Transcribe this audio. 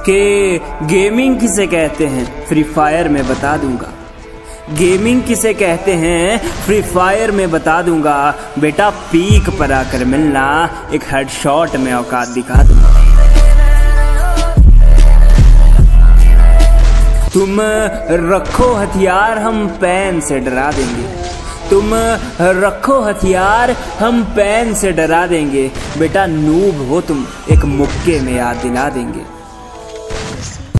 कि गेमिंग किसे कहते हैं? फ्री फायर में बता दूँगा। गेमिंग किसे कहते हैं? फ्री फायर में बता दूँगा। बेटा, पीक पर आकर मिलना, एक हेडशॉट में औकात दिखा दूँगा। तुम रखो हथियार, हम पैन से डरा देंगे। तुम रखो हथियार, हम पैन से डरा देंगे। बेटा, नूब हो तुम, एक मुक्के में याद दिला देंगे।